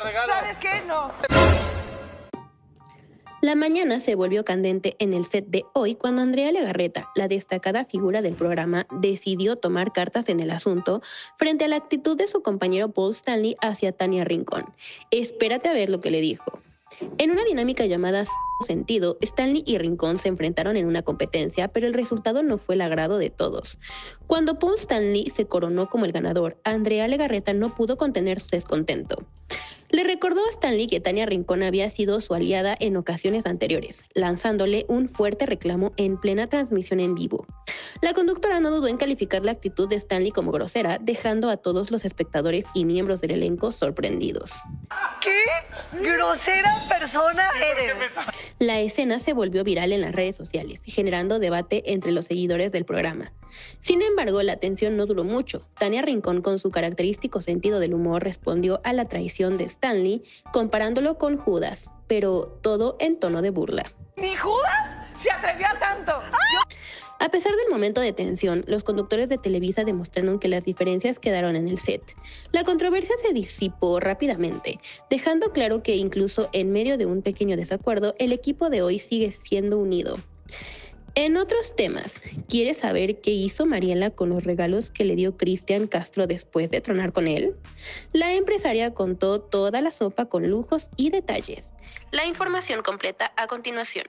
la regalo. ¿Sabes qué? No. La mañana se volvió candente en el set de hoy cuando Andrea Legarreta, la destacada figura del programa, decidió tomar cartas en el asunto frente a la actitud de su compañero Paul Stanley hacia Tania Rincón. Espérate a ver lo que le dijo. En una dinámica llamada sentido, Stanley y Rincón se enfrentaron en una competencia, pero el resultado no fue el agrado de todos. Cuando Paul Stanley se coronó como el ganador, Andrea Legarreta no pudo contener su descontento. Le recordó a Stanley que Tania Rincón había sido su aliada en ocasiones anteriores, lanzándole un fuerte reclamo en plena transmisión en vivo. La conductora no dudó en calificar la actitud de Stanley como grosera, dejando a todos los espectadores y miembros del elenco sorprendidos. ¿Qué grosera persona eres? La escena se volvió viral en las redes sociales, generando debate entre los seguidores del programa. Sin embargo, la tensión no duró mucho. Tania Rincón, con su característico sentido del humor, respondió a la traición de Stanley, comparándolo con Judas, pero todo en tono de burla. ¿Ni Judas se atrevió a pesar del momento de tensión, los conductores de Televisa demostraron que las diferencias quedaron en el set. La controversia se disipó rápidamente, dejando claro que incluso en medio de un pequeño desacuerdo, el equipo de hoy sigue siendo unido. En otros temas, ¿quieres saber qué hizo Mariela con los regalos que le dio Cristian Castro después de tronar con él? La empresaria contó toda la sopa con lujos y detalles. La información completa a continuación.